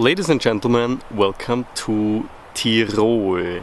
Ladies and gentlemen, welcome to Tirol.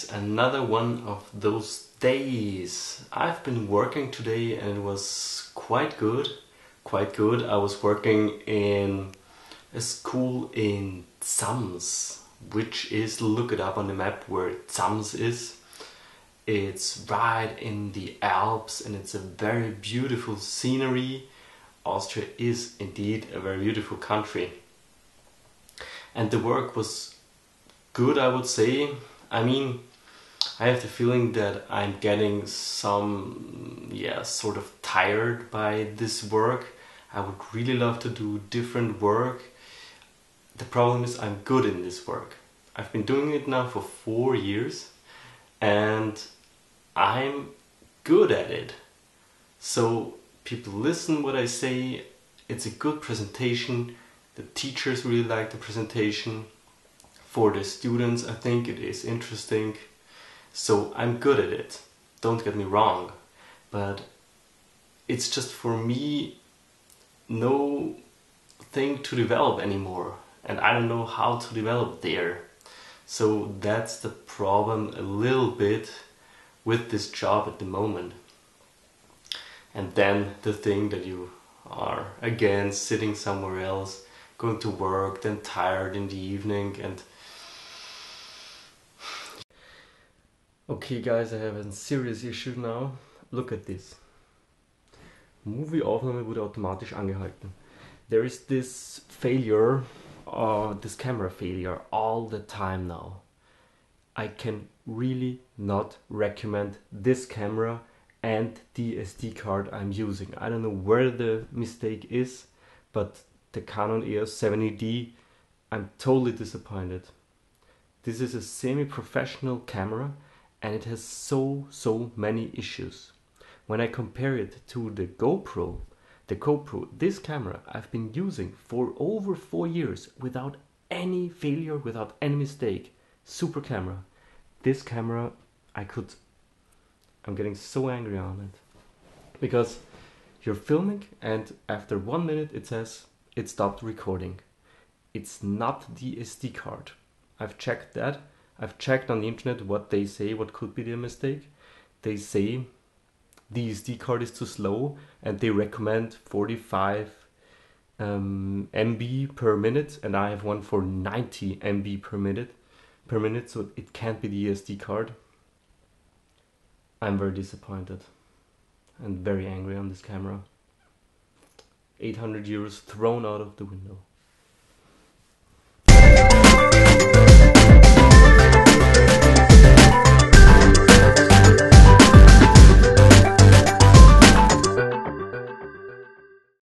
Guys, another one of those days. I've been working today and it was quite good. Quite good. I was working in a school in Zams, which is look it up on the map where Zams is. It's right in the Alps and it's a very beautiful scenery. Austria is indeed a very beautiful country. And the work was good, I would say. I mean, I have the feeling that I'm getting some, yeah, sort of tired by this work. I would really love to do different work. The problem is, I'm good in this work. I've been doing it now for four years and I'm good at it. So people listen what I say. It's a good presentation. The teachers really like the presentation for the students, I think it is interesting. So I'm good at it. Don't get me wrong. But it's just for me no thing to develop anymore. And I don't know how to develop there. So that's the problem a little bit with this job at the moment. And then the thing that you are again sitting somewhere else, going to work, then tired in the evening and Okay guys, I have a serious issue now. Look at this. Movie-Aufnahme wurde automatisch angehalten. There is this failure, uh, this camera failure all the time now. I can really not recommend this camera and the SD card I'm using. I don't know where the mistake is, but the Canon EOS 70D, I'm totally disappointed. This is a semi-professional camera and it has so so many issues. When I compare it to the GoPro, the GoPro, this camera I've been using for over four years without any failure, without any mistake. Super camera. This camera I could I'm getting so angry on it. Because you're filming and after one minute it says it stopped recording. It's not the SD card. I've checked that I've checked on the internet what they say, what could be the mistake. They say the SD card is too slow and they recommend 45 um, MB per minute, and I have one for 90 MB per minute. Per minute, so it can't be the SD card. I'm very disappointed and very angry on this camera. 800 euros thrown out of the window.